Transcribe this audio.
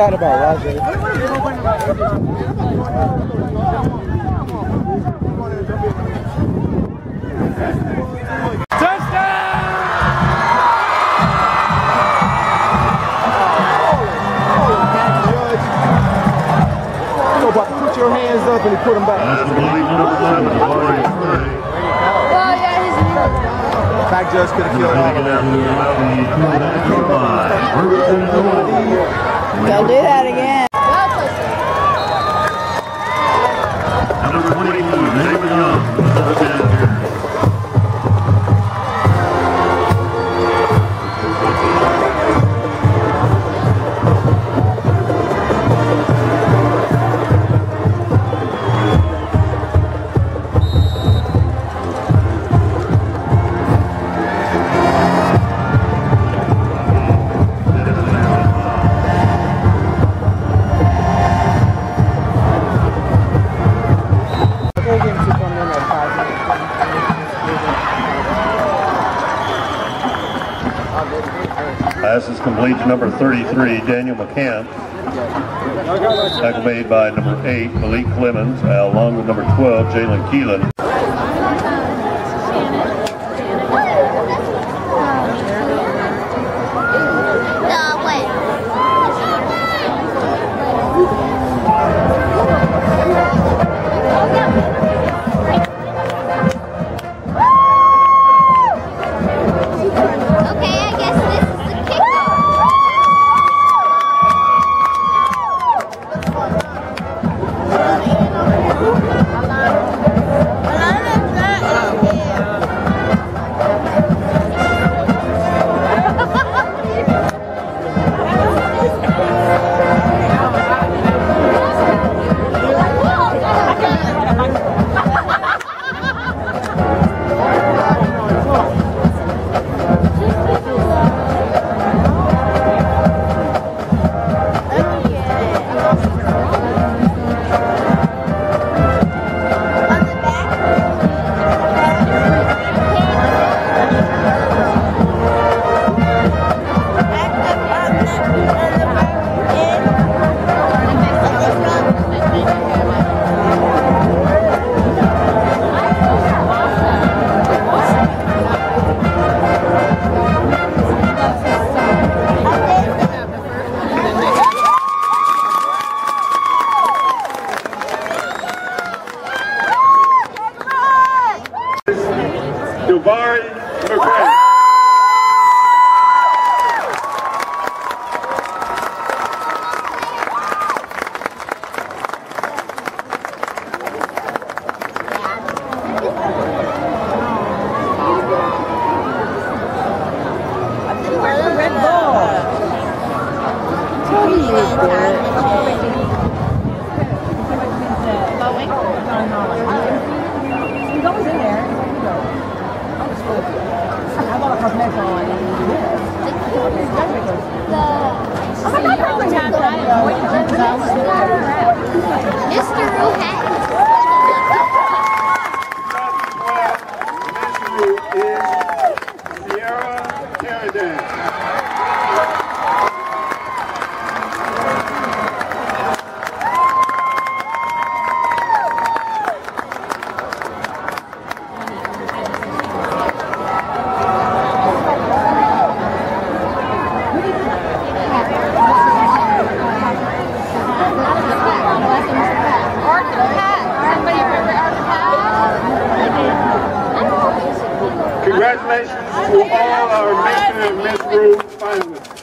excited about Rajay. You know, but put your hands up and he put them back. That's complete number seven, Jabari Frey. Well, yeah, his knee. Back judge could have killed all of them. Don't do that Is number 33, Daniel McCann. Tackle made by number 8, Malik Clemens, along with number 12, Jalen Keelan. Congratulations to all our Mason and Miss Roo finalists.